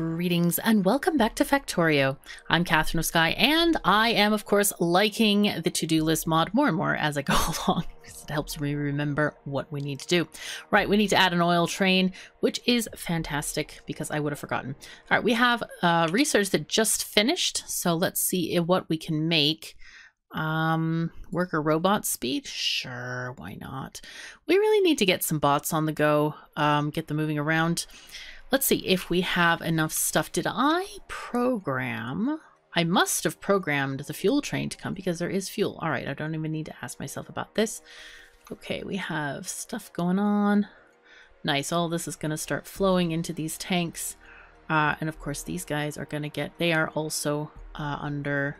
Greetings and welcome back to Factorio. I'm Katherine of Sky and I am of course liking the to-do list mod more and more as I go along because it helps me remember what we need to do. Right, we need to add an oil train, which is fantastic because I would have forgotten. All right, we have uh, research that just finished, so let's see what we can make. Um, worker robot speed? Sure, why not? We really need to get some bots on the go, um, get them moving around. Let's see if we have enough stuff. Did I program? I must have programmed the fuel train to come because there is fuel. All right, I don't even need to ask myself about this. Okay, we have stuff going on. Nice, all this is going to start flowing into these tanks. Uh, and of course, these guys are going to get, they are also uh, under,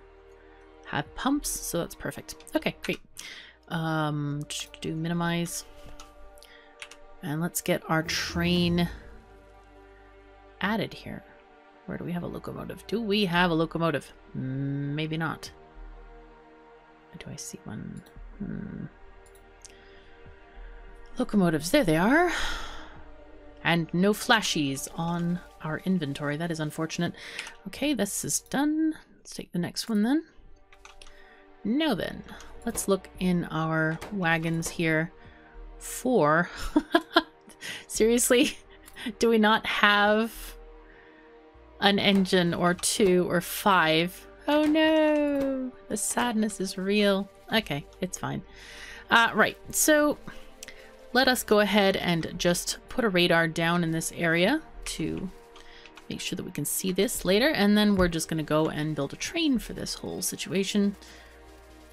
have pumps, so that's perfect. Okay, great. Um, do minimize. And let's get our train added here. Where do we have a locomotive? Do we have a locomotive? Maybe not. Do I see one? Hmm. Locomotives, there they are. And no flashies on our inventory. That is unfortunate. Okay, this is done. Let's take the next one then. Now then, let's look in our wagons here for... Seriously? Do we not have an engine or two or five? Oh no, the sadness is real. Okay, it's fine. Uh, right, so let us go ahead and just put a radar down in this area to make sure that we can see this later. And then we're just going to go and build a train for this whole situation.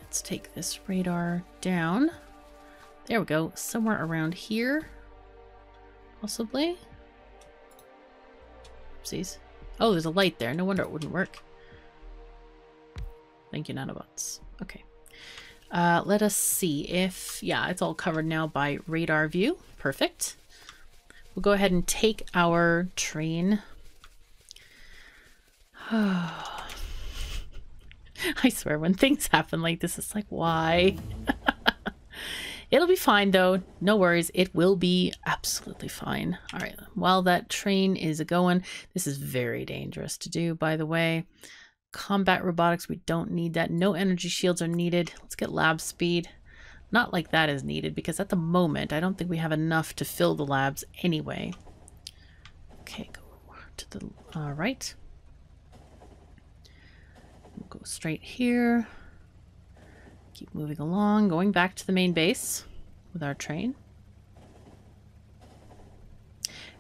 Let's take this radar down. There we go, somewhere around here, possibly. Oh, there's a light there. No wonder it wouldn't work. Thank you, nanobots. Okay. Uh, let us see if... Yeah, it's all covered now by radar view. Perfect. We'll go ahead and take our train. I swear, when things happen like this, it's like, why? It'll be fine though. No worries. It will be absolutely fine. All right. While that train is going, this is very dangerous to do, by the way. Combat robotics, we don't need that. No energy shields are needed. Let's get lab speed. Not like that is needed because at the moment, I don't think we have enough to fill the labs anyway. Okay, go to the uh, right. We'll go straight here. Keep moving along, going back to the main base with our train.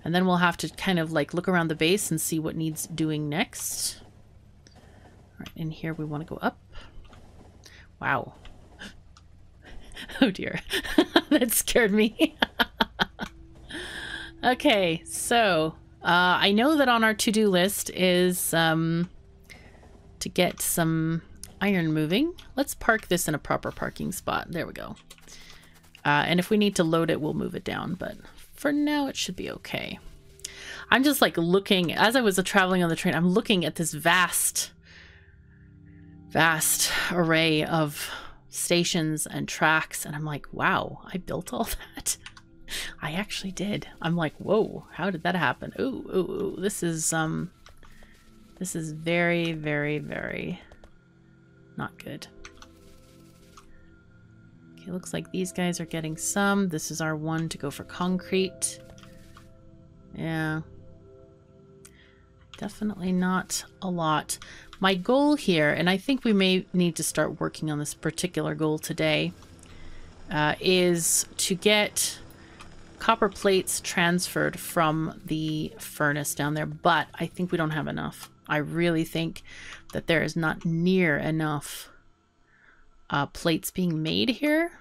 And then we'll have to kind of like look around the base and see what needs doing next. In here we want to go up. Wow. oh dear. that scared me. okay, so uh, I know that on our to-do list is um, to get some iron moving. Let's park this in a proper parking spot. There we go. Uh, and if we need to load it, we'll move it down. But for now, it should be okay. I'm just like looking, as I was traveling on the train, I'm looking at this vast, vast array of stations and tracks. And I'm like, wow, I built all that. I actually did. I'm like, whoa, how did that happen? Ooh, ooh, ooh. This is, um, this is very, very, very not good. Okay, looks like these guys are getting some. This is our one to go for concrete. Yeah. Definitely not a lot. My goal here, and I think we may need to start working on this particular goal today, uh, is to get copper plates transferred from the furnace down there, but I think we don't have enough. I really think that there is not near enough uh, plates being made here.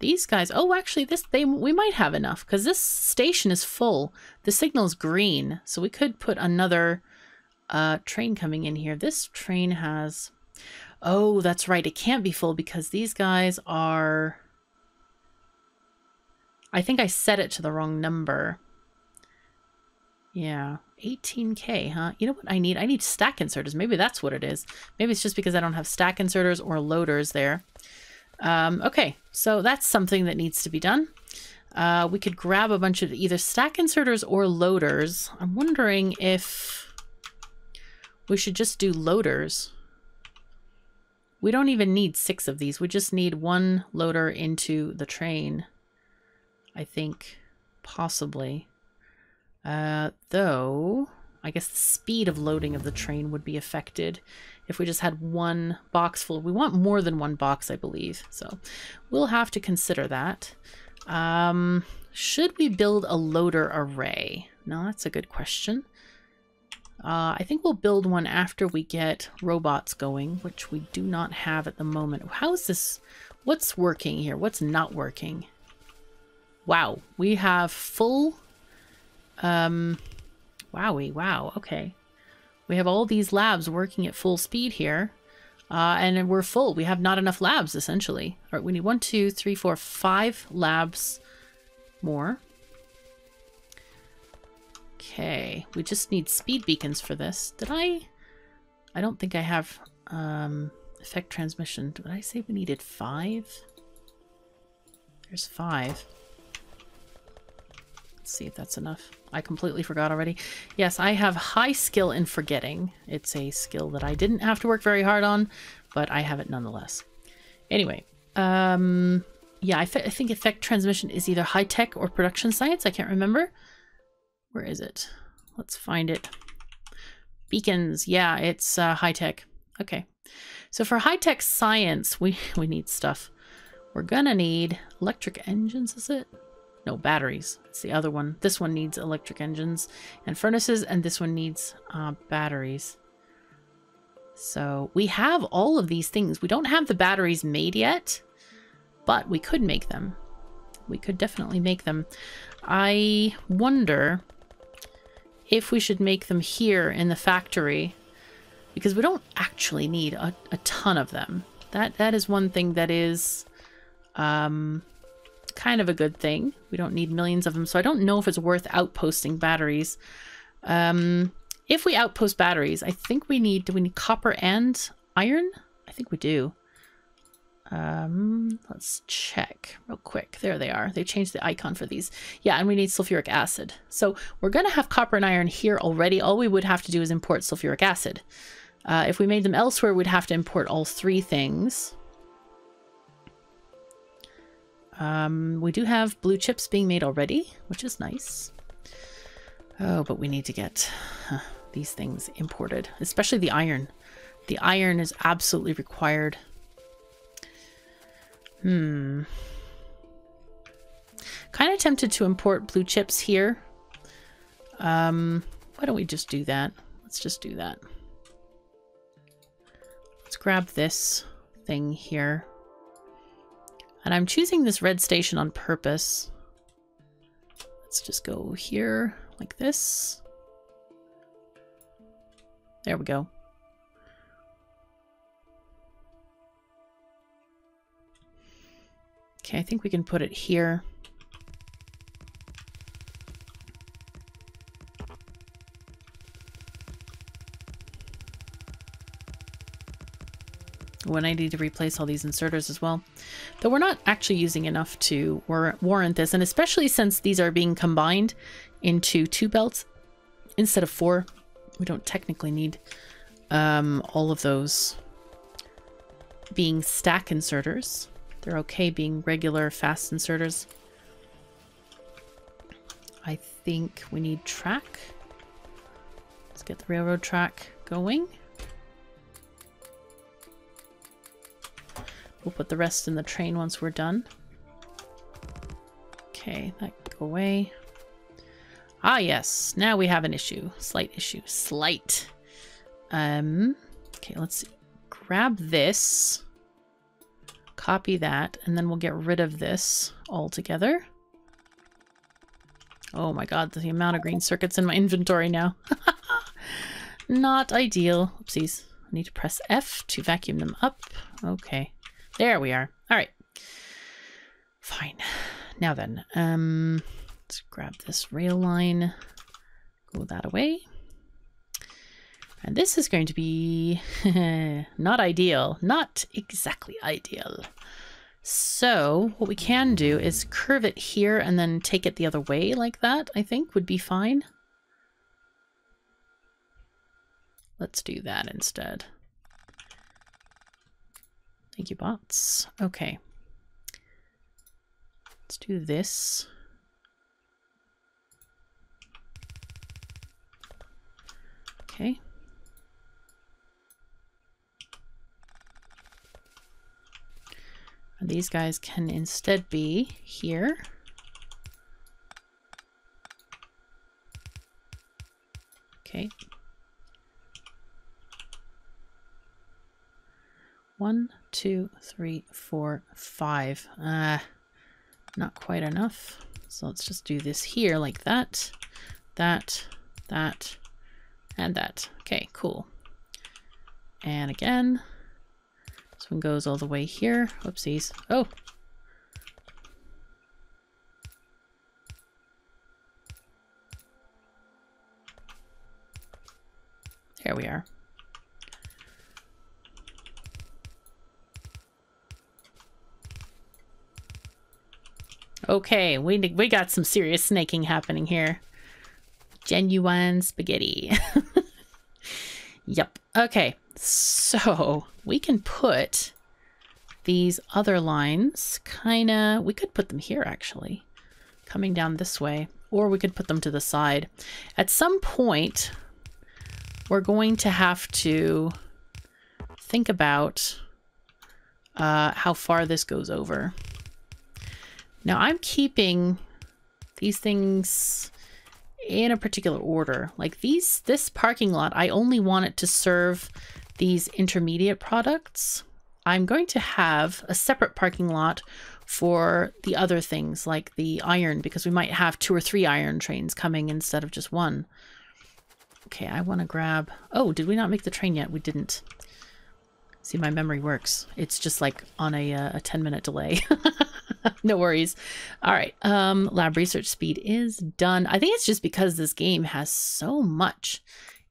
These guys, oh, actually, this they we might have enough because this station is full. The signal is green, so we could put another uh, train coming in here. This train has, oh, that's right. It can't be full because these guys are. I think I set it to the wrong number. Yeah, 18k, huh? You know what I need? I need stack inserters. Maybe that's what it is. Maybe it's just because I don't have stack inserters or loaders there. Um, okay, so that's something that needs to be done. Uh, we could grab a bunch of either stack inserters or loaders. I'm wondering if we should just do loaders. We don't even need six of these. We just need one loader into the train. I think, possibly. Uh, though, I guess the speed of loading of the train would be affected if we just had one box full. We want more than one box, I believe. So we'll have to consider that. Um, should we build a loader array? No, that's a good question. Uh, I think we'll build one after we get robots going, which we do not have at the moment. How is this? What's working here? What's not working? Wow, we have full... Um, wowie, wow, okay. We have all these labs working at full speed here. Uh, and we're full. We have not enough labs, essentially. All right, we need one, two, three, four, five labs more. Okay, we just need speed beacons for this. Did I? I don't think I have um, effect transmission. Did I say we needed five? There's five. Let's see if that's enough. I completely forgot already. Yes, I have high skill in forgetting. It's a skill that I didn't have to work very hard on, but I have it nonetheless. Anyway, um, yeah, I, I think effect transmission is either high tech or production science. I can't remember. Where is it? Let's find it. Beacons. Yeah, it's uh, high tech. Okay. So for high tech science, we, we need stuff. We're gonna need electric engines, is it? No, batteries. It's the other one. This one needs electric engines and furnaces, and this one needs uh, batteries. So we have all of these things. We don't have the batteries made yet, but we could make them. We could definitely make them. I wonder if we should make them here in the factory because we don't actually need a, a ton of them. That That is one thing that is um, kind of a good thing. We don't need millions of them, so I don't know if it's worth outposting batteries. Um, if we outpost batteries, I think we need, do we need copper and iron? I think we do. Um, let's check real quick. There they are. They changed the icon for these. Yeah, and we need sulfuric acid. So we're going to have copper and iron here already. All we would have to do is import sulfuric acid. Uh, if we made them elsewhere, we'd have to import all three things. Um, we do have blue chips being made already, which is nice. Oh, but we need to get huh, these things imported, especially the iron. The iron is absolutely required. Hmm. Kind of tempted to import blue chips here. Um, why don't we just do that? Let's just do that. Let's grab this thing here. And I'm choosing this red station on purpose. Let's just go here like this. There we go. Okay, I think we can put it here. When I need to replace all these inserters as well. Though we're not actually using enough to war warrant this, and especially since these are being combined into two belts instead of four, we don't technically need um, all of those being stack inserters. They're okay being regular fast inserters. I think we need track. Let's get the railroad track going. We'll put the rest in the train once we're done. Okay, that go away. Ah, yes. Now we have an issue. Slight issue. Slight. Um, okay, let's grab this. Copy that, and then we'll get rid of this altogether. Oh my god, the amount of green circuits in my inventory now. Not ideal. Oopsies. I need to press F to vacuum them up. Okay. There we are. All right. Fine. Now then, um, let's grab this rail line, go that away. And this is going to be not ideal, not exactly ideal. So what we can do is curve it here and then take it the other way like that, I think would be fine. Let's do that instead. Thank you, bots. Okay. Let's do this. Okay. These guys can instead be here. Okay. One, two, three, four, five. Uh, not quite enough. So let's just do this here like that, that, that, and that. Okay, cool. And again, this one goes all the way here. Whoopsies. Oh! There we are. Okay, we we got some serious snaking happening here. Genuine spaghetti. yep. Okay, so we can put these other lines kind of... We could put them here, actually. Coming down this way. Or we could put them to the side. At some point, we're going to have to think about uh, how far this goes over. Now I'm keeping these things in a particular order. Like these, this parking lot, I only want it to serve these intermediate products. I'm going to have a separate parking lot for the other things like the iron because we might have two or three iron trains coming instead of just one. Okay, I want to grab... Oh, did we not make the train yet? We didn't. See, my memory works. It's just like on a, uh, a 10 minute delay. no worries. All right. Um, lab research speed is done. I think it's just because this game has so much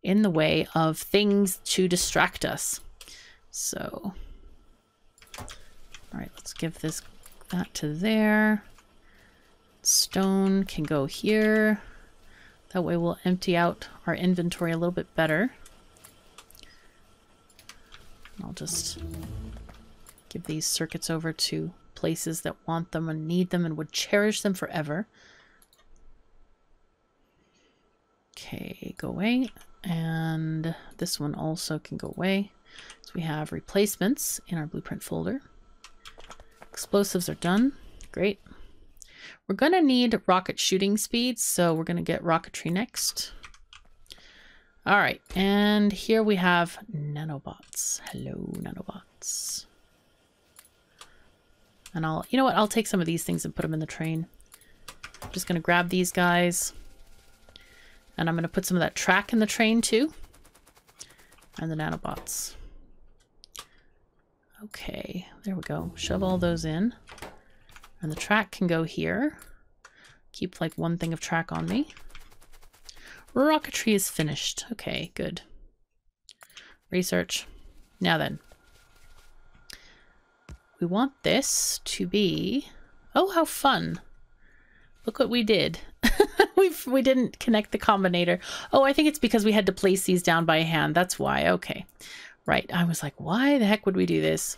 in the way of things to distract us. So, all right, let's give this that to there. Stone can go here. That way we'll empty out our inventory a little bit better. I'll just give these circuits over to places that want them and need them and would cherish them forever. Okay, go away. And this one also can go away. So we have replacements in our blueprint folder. Explosives are done. Great. We're going to need rocket shooting speed, so we're going to get rocketry next. All right, and here we have nanobots. Hello, nanobots. And I'll, you know what, I'll take some of these things and put them in the train. I'm just going to grab these guys. And I'm going to put some of that track in the train too. And the nanobots. Okay, there we go. Shove all those in. And the track can go here. Keep like one thing of track on me. Rocketry is finished. Okay, good. Research. Now then. We want this to be... Oh, how fun. Look what we did. we we didn't connect the combinator. Oh, I think it's because we had to place these down by hand. That's why. Okay. Right. I was like, why the heck would we do this?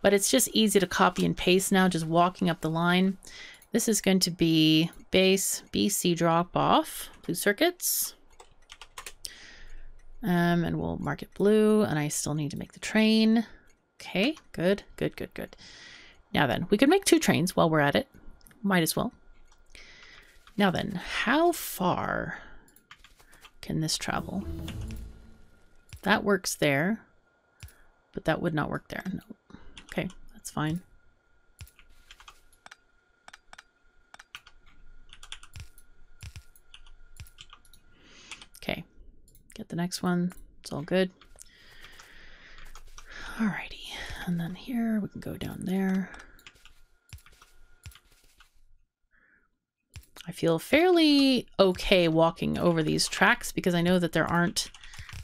But it's just easy to copy and paste now, just walking up the line. This is going to be base BC drop off, blue circuits. Um, and we'll mark it blue, and I still need to make the train. Okay, good, good, good, good. Now then, we could make two trains while we're at it. Might as well. Now then, how far can this travel? That works there, but that would not work there. No. Okay, that's fine. Okay, get the next one. It's all good. Alrighty, and then here we can go down there. I feel fairly okay walking over these tracks because I know that there aren't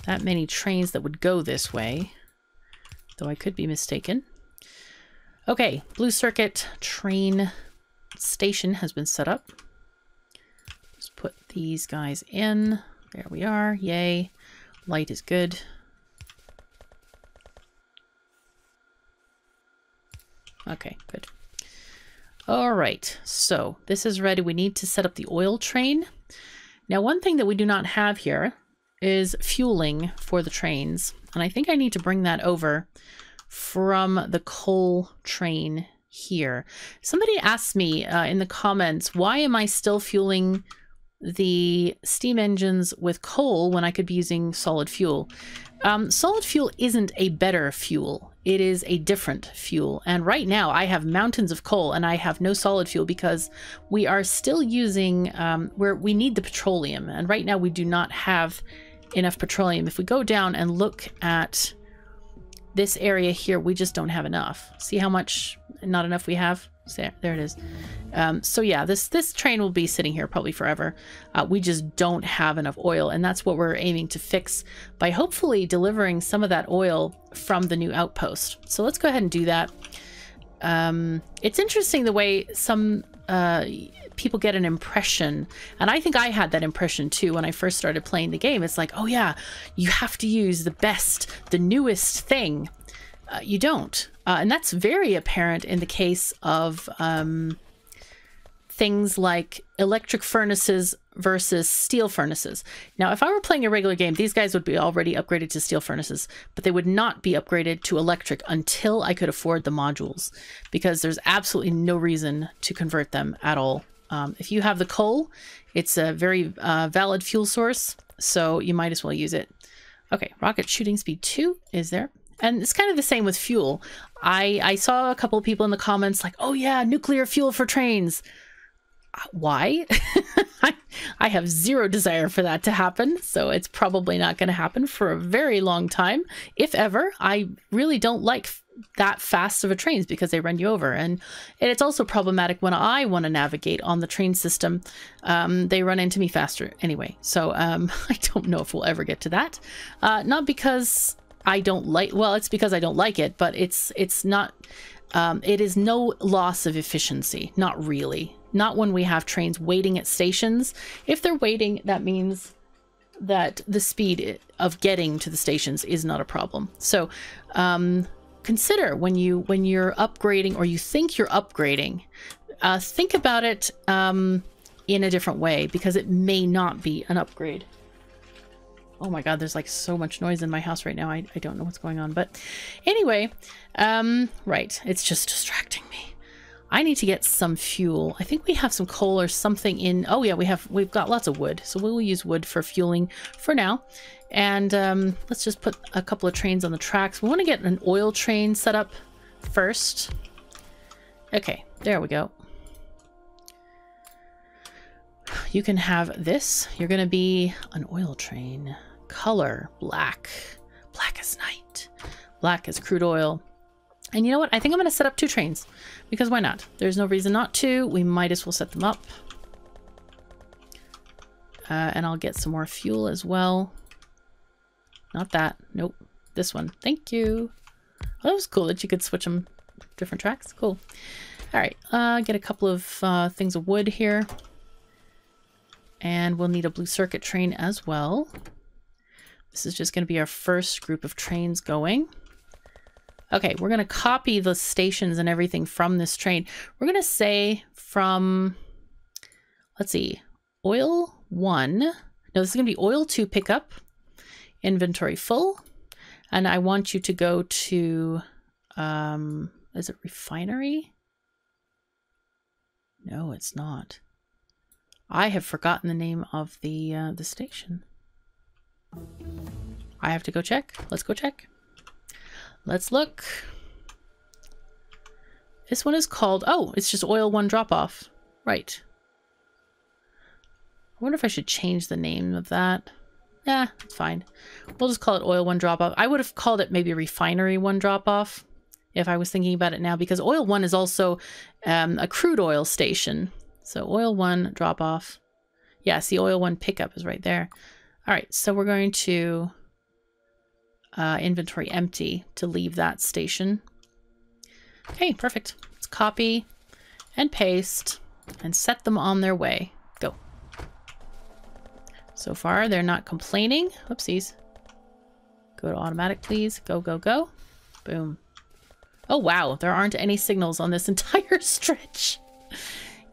that many trains that would go this way, though I could be mistaken. Okay, blue circuit train station has been set up. Just put these guys in. There we are. Yay. Light is good. Okay, good. All right, so this is ready. We need to set up the oil train. Now, one thing that we do not have here is fueling for the trains. And I think I need to bring that over from the coal train here. Somebody asked me uh, in the comments, why am I still fueling the steam engines with coal when I could be using solid fuel? Um, solid fuel isn't a better fuel. It is a different fuel. And right now I have mountains of coal and I have no solid fuel because we are still using um, where we need the petroleum. And right now we do not have enough petroleum. If we go down and look at this area here, we just don't have enough. See how much not enough we have? There, there it is. Um, so yeah, this this train will be sitting here probably forever. Uh, we just don't have enough oil, and that's what we're aiming to fix by hopefully delivering some of that oil from the new outpost. So let's go ahead and do that. Um, it's interesting the way some uh, people get an impression, and I think I had that impression too when I first started playing the game. It's like, oh yeah, you have to use the best, the newest thing. Uh, you don't. Uh, and that's very apparent in the case of um, things like electric furnaces versus steel furnaces. Now, if I were playing a regular game, these guys would be already upgraded to steel furnaces, but they would not be upgraded to electric until I could afford the modules, because there's absolutely no reason to convert them at all. Um, if you have the coal, it's a very uh, valid fuel source, so you might as well use it. Okay, rocket shooting speed 2 is there. And it's kind of the same with fuel. I, I saw a couple people in the comments like, oh yeah, nuclear fuel for trains. Uh, why? I, I have zero desire for that to happen, so it's probably not going to happen for a very long time, if ever. I really don't like that fast of a trains because they run you over and, and it's also problematic when i want to navigate on the train system um, they run into me faster anyway so um, i don't know if we'll ever get to that uh, not because I don't like well it's because I don't like it but it's it's not um, it is no loss of efficiency not really. Not when we have trains waiting at stations. If they're waiting that means that the speed of getting to the stations is not a problem. So um, consider when you when you're upgrading or you think you're upgrading uh, think about it um, in a different way because it may not be an upgrade Oh my god, there's like so much noise in my house right now. I, I don't know what's going on. But anyway, um, right. It's just distracting me. I need to get some fuel. I think we have some coal or something in... Oh yeah, we have, we've got lots of wood. So we will use wood for fueling for now. And um, let's just put a couple of trains on the tracks. We want to get an oil train set up first. Okay, there we go you can have this. You're going to be an oil train. Color, black. Black as night. Black as crude oil. And you know what? I think I'm going to set up two trains. Because why not? There's no reason not to. We might as well set them up. Uh, and I'll get some more fuel as well. Not that. Nope. This one. Thank you. Oh, that was cool that you could switch them different tracks. Cool. All right. Uh, get a couple of uh, things of wood here. And we'll need a blue circuit train as well. This is just going to be our first group of trains going. Okay, we're going to copy the stations and everything from this train. We're going to say from, let's see, oil one. No, this is going to be oil two pickup, inventory full. And I want you to go to, um, is it refinery? No, it's not. I have forgotten the name of the uh, the station. I have to go check. Let's go check. Let's look. This one is called... Oh, it's just oil one drop-off. Right. I wonder if I should change the name of that. Yeah, it's fine. We'll just call it oil one drop-off. I would have called it maybe refinery one drop-off if I was thinking about it now because oil one is also um, a crude oil station. So oil one drop off. Yeah, see oil one pickup is right there. All right, so we're going to uh, inventory empty to leave that station. Okay, perfect. Let's copy and paste and set them on their way. Go. So far, they're not complaining. Whoopsies. Go to automatic, please. Go, go, go. Boom. Oh, wow. There aren't any signals on this entire stretch.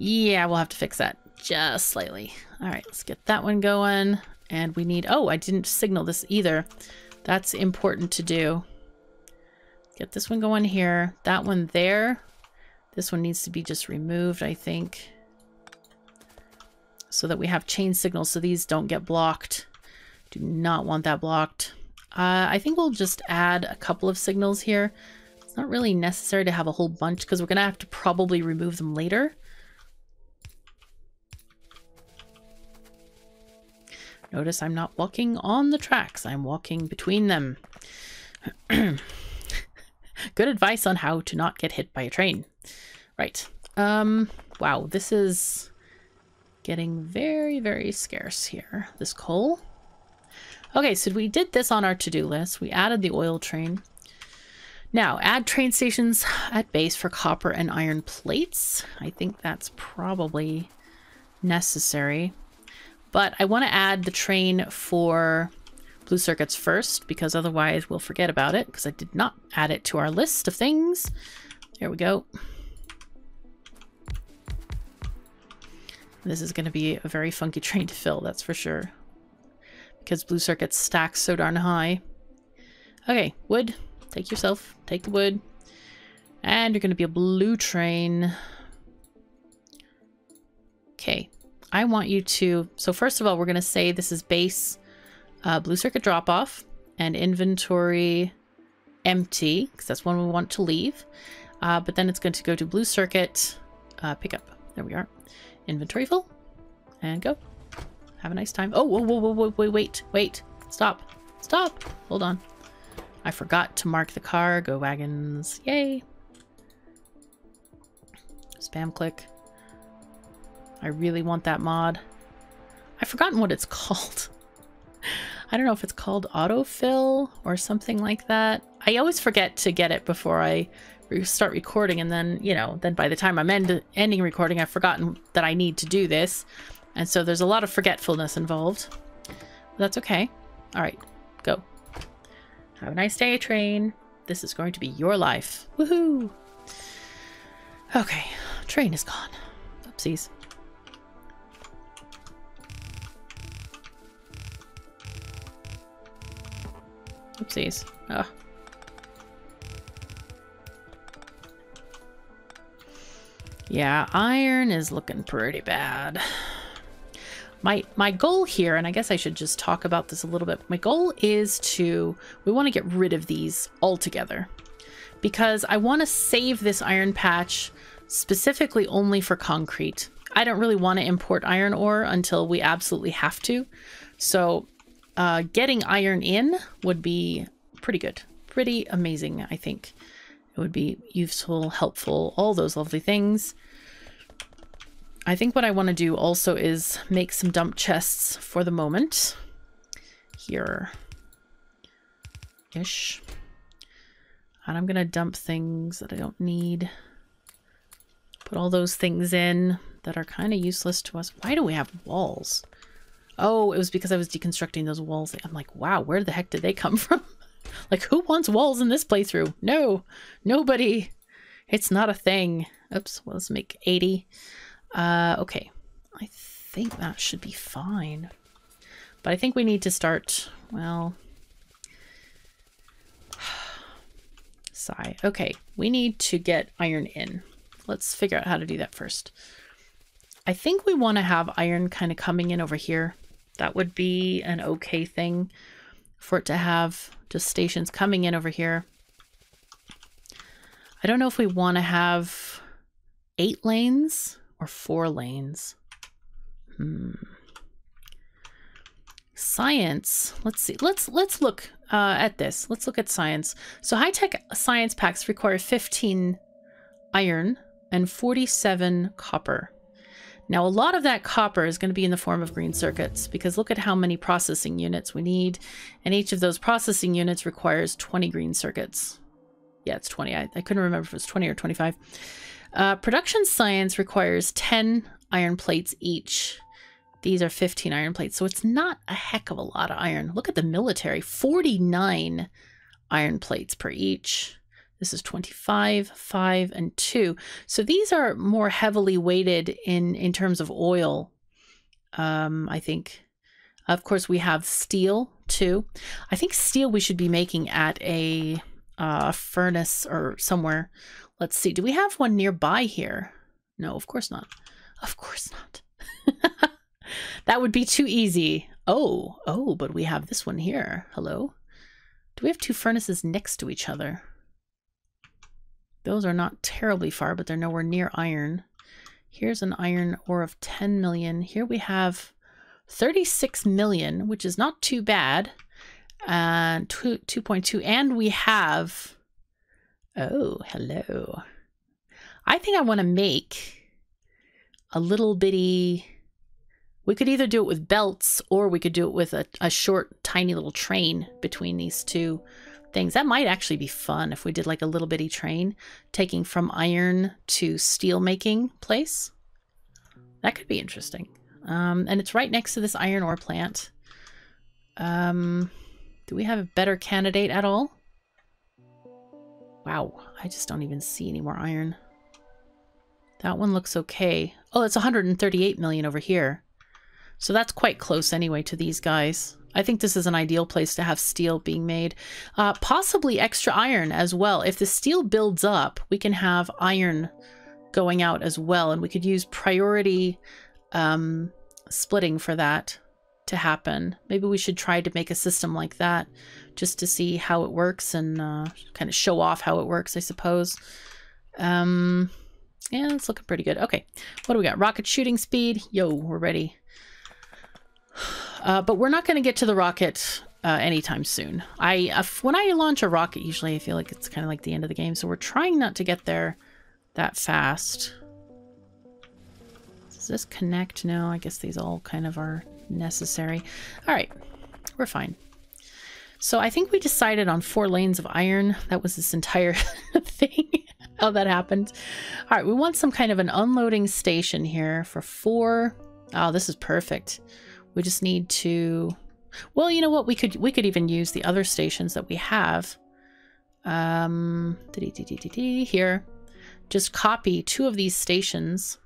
Yeah, we'll have to fix that just slightly. All right, let's get that one going. And we need... Oh, I didn't signal this either. That's important to do. Get this one going here. That one there. This one needs to be just removed, I think. So that we have chain signals so these don't get blocked. Do not want that blocked. Uh, I think we'll just add a couple of signals here. It's not really necessary to have a whole bunch because we're going to have to probably remove them later. Notice I'm not walking on the tracks. I'm walking between them. Good advice on how to not get hit by a train. Right. Um, wow, this is getting very, very scarce here. This coal. Okay, so we did this on our to-do list. We added the oil train. Now, add train stations at base for copper and iron plates. I think that's probably necessary. But I want to add the train for blue circuits first because otherwise we'll forget about it because I did not add it to our list of things. There we go. This is going to be a very funky train to fill, that's for sure. Because blue circuits stack so darn high. Okay, wood. Take yourself. Take the wood. And you're going to be a blue train. Okay, I want you to... So first of all, we're going to say this is base uh, blue circuit drop off and inventory empty because that's one we want to leave. Uh, but then it's going to go to blue circuit uh, pickup. There we are. Inventory full and go. Have a nice time. Oh, whoa, whoa, whoa, whoa, wait, wait, wait. Stop. Stop. Hold on. I forgot to mark the cargo wagons. Yay. Spam click. I really want that mod. I've forgotten what it's called. I don't know if it's called autofill or something like that. I always forget to get it before I start recording and then, you know, then by the time I'm end ending recording, I've forgotten that I need to do this. And so there's a lot of forgetfulness involved. But that's okay. All right, go. Have a nice day, train. This is going to be your life. Woohoo! Okay, train is gone. Oopsies. Oopsies. Ugh. Yeah, iron is looking pretty bad. My my goal here, and I guess I should just talk about this a little bit. My goal is to we want to get rid of these altogether because I want to save this iron patch specifically only for concrete. I don't really want to import iron ore until we absolutely have to. So uh, getting iron in would be pretty good. Pretty amazing, I think. It would be useful, helpful, all those lovely things. I think what I want to do also is make some dump chests for the moment. Here. Ish. And I'm going to dump things that I don't need. Put all those things in that are kind of useless to us. Why do we have walls? Oh, it was because I was deconstructing those walls. I'm like, wow, where the heck did they come from? like, who wants walls in this playthrough? No, nobody. It's not a thing. Oops, well, let's make 80. Uh, okay. I think that should be fine. But I think we need to start, well... Sigh. Okay, we need to get iron in. Let's figure out how to do that first. I think we want to have iron kind of coming in over here. That would be an okay thing for it to have just stations coming in over here. I don't know if we want to have eight lanes or four lanes. Hmm. Science. Let's see. Let's let's look uh, at this. Let's look at science. So high tech science packs require 15 iron and 47 copper. Now, a lot of that copper is going to be in the form of green circuits because look at how many processing units we need, and each of those processing units requires 20 green circuits. Yeah, it's 20. I, I couldn't remember if it was 20 or 25. Uh, production science requires 10 iron plates each. These are 15 iron plates, so it's not a heck of a lot of iron. Look at the military 49 iron plates per each. This is 25, 5, and 2. So these are more heavily weighted in, in terms of oil, um, I think. Of course, we have steel too. I think steel we should be making at a uh, furnace or somewhere. Let's see. Do we have one nearby here? No, of course not. Of course not. that would be too easy. Oh, oh, but we have this one here. Hello? Do we have two furnaces next to each other? Those are not terribly far, but they're nowhere near iron. Here's an iron ore of 10 million. Here we have 36 million, which is not too bad. And 2.2. And we have... Oh, hello. I think I want to make a little bitty... We could either do it with belts or we could do it with a, a short, tiny little train between these two things. That might actually be fun if we did like a little bitty train taking from iron to steel making place. That could be interesting. Um, and it's right next to this iron ore plant. Um, do we have a better candidate at all? Wow, I just don't even see any more iron. That one looks okay. Oh, it's 138 million over here. So that's quite close anyway to these guys. I think this is an ideal place to have steel being made. Uh, possibly extra iron as well. If the steel builds up, we can have iron going out as well. And we could use priority um, splitting for that to happen. Maybe we should try to make a system like that just to see how it works and uh, kind of show off how it works, I suppose. Um, yeah, it's looking pretty good. Okay, what do we got? Rocket shooting speed. Yo, we're ready. Uh, but we're not going to get to the rocket uh, anytime soon. I uh, when I launch a rocket, usually I feel like it's kind of like the end of the game. So we're trying not to get there that fast. Does this connect? No, I guess these all kind of are necessary. All right, we're fine. So I think we decided on four lanes of iron. That was this entire thing, how that happened. All right, we want some kind of an unloading station here for four. Oh, this is perfect. We just need to, well, you know what? We could, we could even use the other stations that we have. Um, here, just copy two of these stations.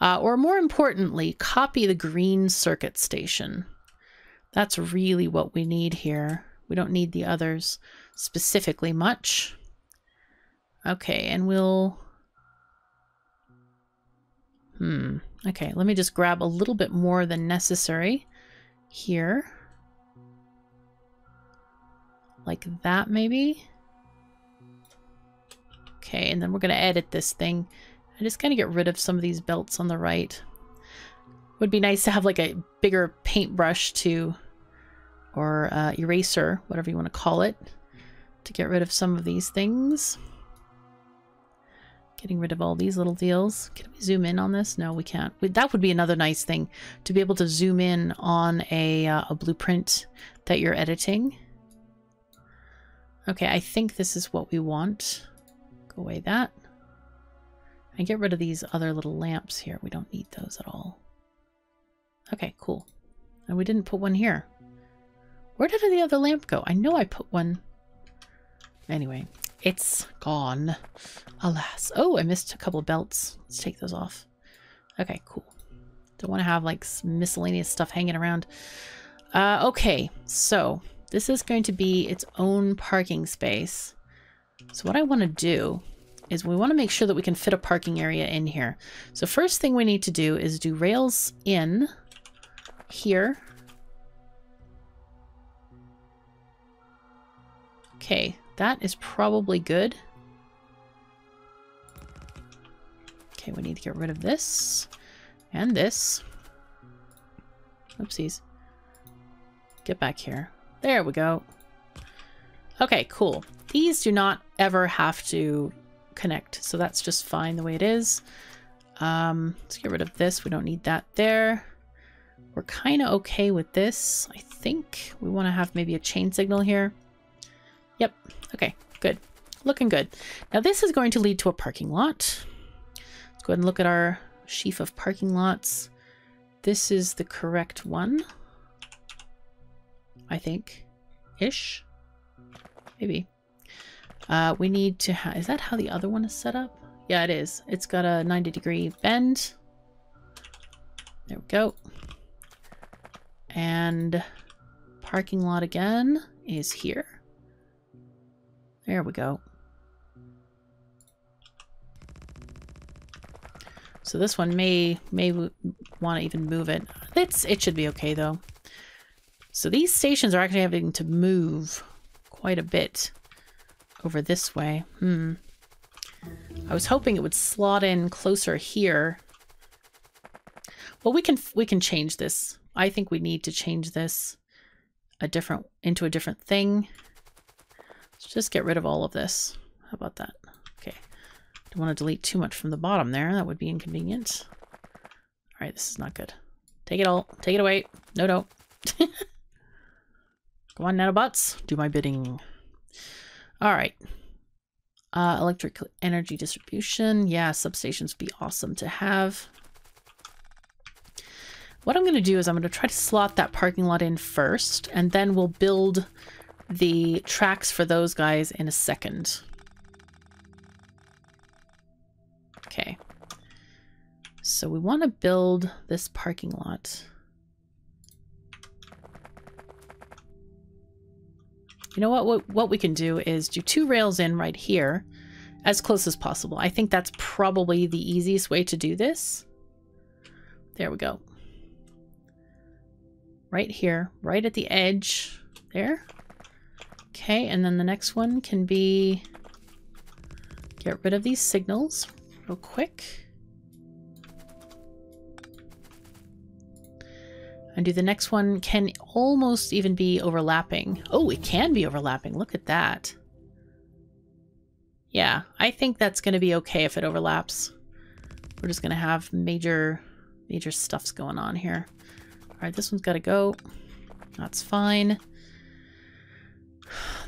Uh, or more importantly, copy the green circuit station. That's really what we need here. We don't need the others specifically much. Okay, and we'll... Hmm. Okay, let me just grab a little bit more than necessary here. Like that, maybe? Okay, and then we're going to edit this thing. I just kind of get rid of some of these belts on the right. Would be nice to have like a bigger paintbrush to, or uh, eraser, whatever you want to call it, to get rid of some of these things. Getting rid of all these little deals. Can we zoom in on this? No, we can't. That would be another nice thing, to be able to zoom in on a, uh, a blueprint that you're editing. Okay, I think this is what we want. Go away that. And get rid of these other little lamps here. We don't need those at all. Okay, cool. And we didn't put one here. Where did the other lamp go? I know I put one. Anyway, it's gone. Alas. Oh, I missed a couple belts. Let's take those off. Okay, cool. Don't want to have like miscellaneous stuff hanging around. Uh, okay, so this is going to be its own parking space. So what I want to do is we want to make sure that we can fit a parking area in here. So first thing we need to do is do rails in here. Okay, that is probably good. Okay, we need to get rid of this and this. Oopsies. Get back here. There we go. Okay, cool. These do not ever have to connect, so that's just fine the way it is. Um, let's get rid of this. We don't need that there. We're kind of okay with this. I think we want to have maybe a chain signal here. Yep. Okay, good. Looking good. Now this is going to lead to a parking lot. Let's go ahead and look at our sheaf of parking lots. This is the correct one. I think. Ish. Maybe. Uh, we need to have... Is that how the other one is set up? Yeah, it is. It's got a 90 degree bend. There we go. And parking lot again is here. There we go. So this one may may want to even move it. It's it should be okay though. So these stations are actually having to move quite a bit over this way. Hmm. I was hoping it would slot in closer here. Well, we can we can change this. I think we need to change this a different into a different thing. Let's just get rid of all of this. How about that? Okay. Don't want to delete too much from the bottom there. That would be inconvenient. All right, this is not good. Take it all. Take it away. No, no. Come on, nanobots. Do my bidding. All right. Uh, electric energy distribution. Yeah, substations would be awesome to have. What I'm going to do is I'm going to try to slot that parking lot in first, and then we'll build the tracks for those guys in a second. Okay. So we want to build this parking lot. You know what, what? What we can do is do two rails in right here as close as possible. I think that's probably the easiest way to do this. There we go. Right here, right at the edge. There. Okay, and then the next one can be get rid of these signals real quick. And do the next one can almost even be overlapping. Oh, it can be overlapping. Look at that. Yeah, I think that's going to be okay if it overlaps. We're just going to have major, major stuffs going on here. All right, this one's got to go. That's fine.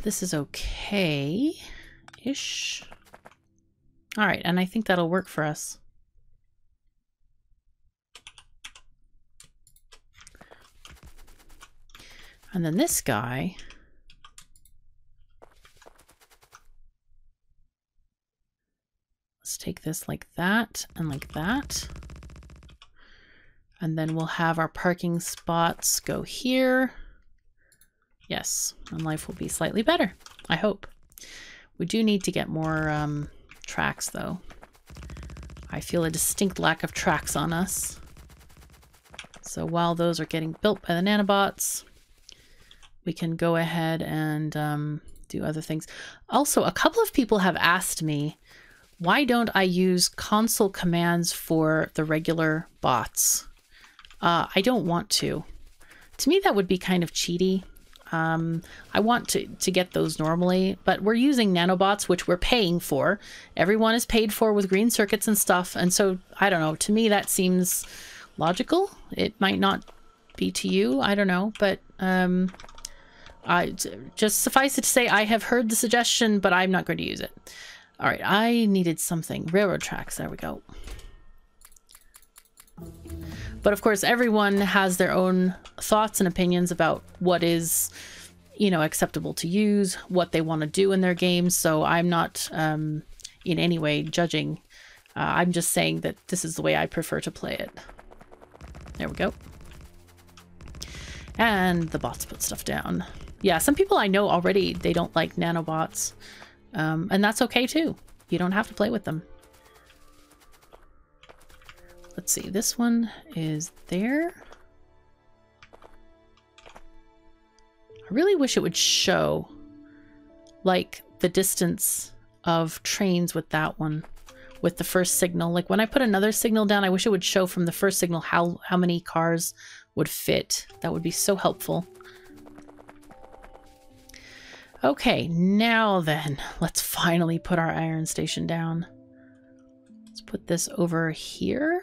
This is okay-ish. All right, and I think that'll work for us. And then this guy... Let's take this like that and like that. And then we'll have our parking spots go here. Yes, and life will be slightly better, I hope. We do need to get more um, tracks, though. I feel a distinct lack of tracks on us. So while those are getting built by the nanobots, we can go ahead and um, do other things. Also, a couple of people have asked me, why don't I use console commands for the regular bots? Uh, I don't want to. To me, that would be kind of cheaty. Um, I want to, to get those normally, but we're using nanobots, which we're paying for. Everyone is paid for with green circuits and stuff. And so, I don't know, to me that seems logical. It might not be to you, I don't know, but um, I, just suffice it to say I have heard the suggestion, but I'm not going to use it. All right, I needed something. Railroad tracks, there we go. But of course, everyone has their own thoughts and opinions about what is, you know, acceptable to use, what they want to do in their games. So I'm not um, in any way judging. Uh, I'm just saying that this is the way I prefer to play it. There we go. And the bots put stuff down. Yeah, some people I know already, they don't like nanobots. Um, and that's okay too. You don't have to play with them. Let's see, this one is there. I really wish it would show like the distance of trains with that one with the first signal. Like when I put another signal down, I wish it would show from the first signal how, how many cars would fit. That would be so helpful. Okay, now then, let's finally put our iron station down. Let's put this over here.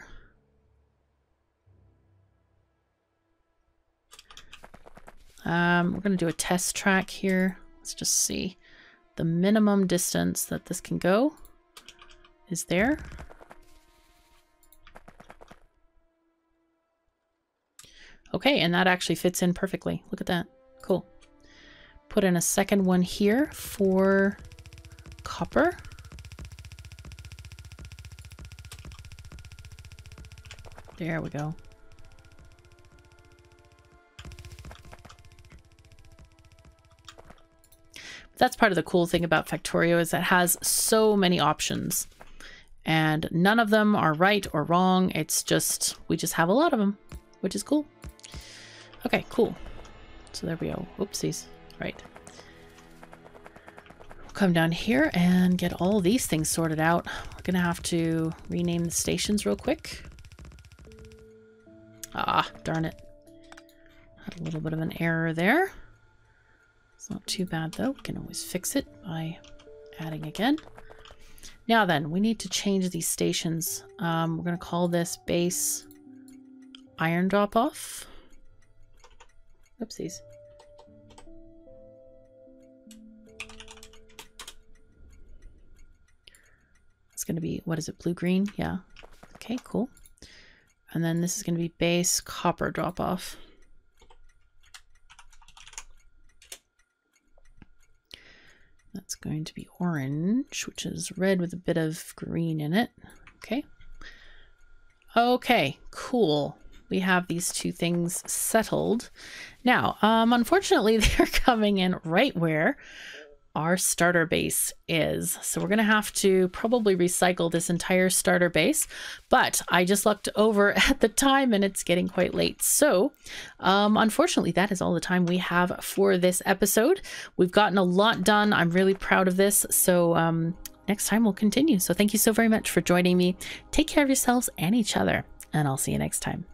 Um, we're going to do a test track here. Let's just see. the minimum distance that this can go is there. Okay, and that actually fits in perfectly. Look at that. Cool. Put in a second one here for copper. There we go. That's part of the cool thing about Factorio is it has so many options. And none of them are right or wrong. It's just, we just have a lot of them, which is cool. Okay, cool. So there we go. Oopsies. Right. We'll come down here and get all these things sorted out. We're going to have to rename the stations real quick. Ah, darn it. Had a little bit of an error there. It's not too bad though. We can always fix it by adding again. Now then, we need to change these stations. Um, we're going to call this base iron drop off. Oopsies. It's going to be, what is it, blue-green? Yeah. Okay, cool. And then this is going to be base copper drop off. That's going to be orange, which is red with a bit of green in it. Okay. Okay, cool. We have these two things settled. Now, um, unfortunately, they're coming in right where our starter base is. So we're going to have to probably recycle this entire starter base, but I just looked over at the time and it's getting quite late. So um, unfortunately, that is all the time we have for this episode. We've gotten a lot done. I'm really proud of this. So um, next time we'll continue. So thank you so very much for joining me. Take care of yourselves and each other, and I'll see you next time.